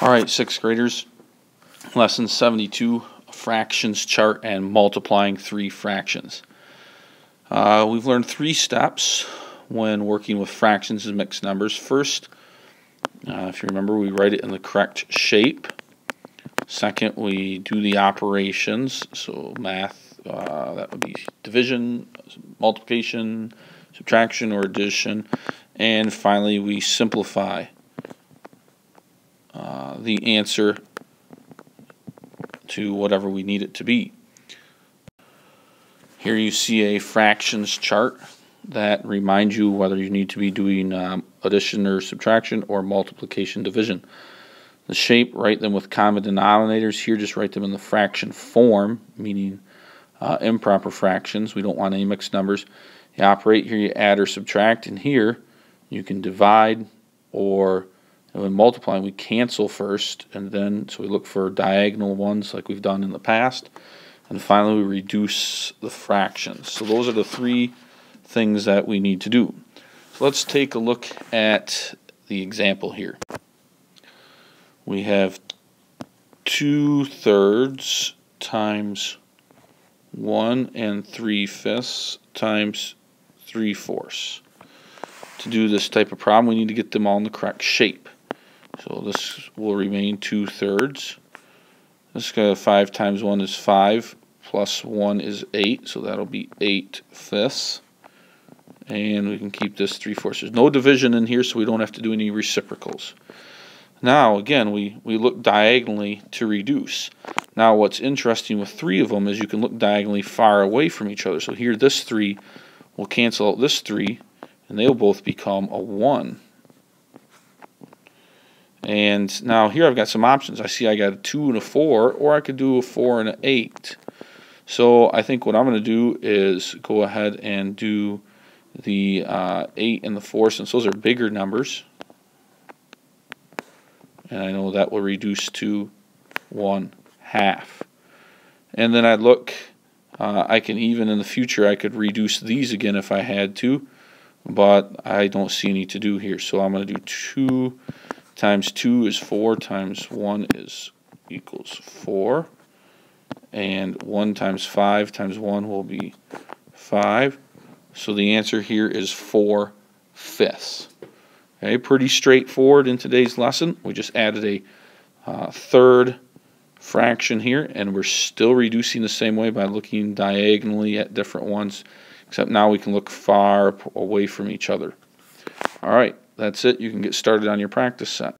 All right, sixth graders, lesson 72, fractions chart and multiplying three fractions. Uh, we've learned three steps when working with fractions and mixed numbers. First, uh, if you remember, we write it in the correct shape. Second, we do the operations, so math, uh, that would be division, multiplication, subtraction, or addition. And finally, we simplify uh, the answer to whatever we need it to be. Here you see a fractions chart that reminds you whether you need to be doing um, addition or subtraction or multiplication division. The shape, write them with common denominators. Here, just write them in the fraction form, meaning uh, improper fractions. We don't want any mixed numbers. You operate here, you add or subtract, and here you can divide or and when multiplying, we cancel first, and then so we look for diagonal ones like we've done in the past. And finally, we reduce the fractions. So those are the three things that we need to do. So let's take a look at the example here. We have 2 thirds times 1 and 3 fifths times 3 fourths. To do this type of problem, we need to get them all in the correct shape. So this will remain 2 thirds. This guy 5 times 1 is 5, plus 1 is 8, so that'll be 8 fifths. And we can keep this 3 fourths. There's no division in here, so we don't have to do any reciprocals. Now, again, we, we look diagonally to reduce. Now, what's interesting with three of them is you can look diagonally far away from each other. So here, this 3 will cancel out this 3, and they'll both become a 1. And now here I've got some options. I see I got a 2 and a 4, or I could do a 4 and an 8. So I think what I'm going to do is go ahead and do the uh, 8 and the 4, since those are bigger numbers. And I know that will reduce to 1 half. And then I look, uh, I can even in the future, I could reduce these again if I had to, but I don't see any to do here. So I'm going to do 2 times 2 is 4 times 1 is equals 4 and 1 times 5 times 1 will be 5 so the answer here is 4 fifths. Okay pretty straightforward in today's lesson. We just added a uh, third fraction here and we're still reducing the same way by looking diagonally at different ones except now we can look far away from each other. All right that's it. You can get started on your practice set.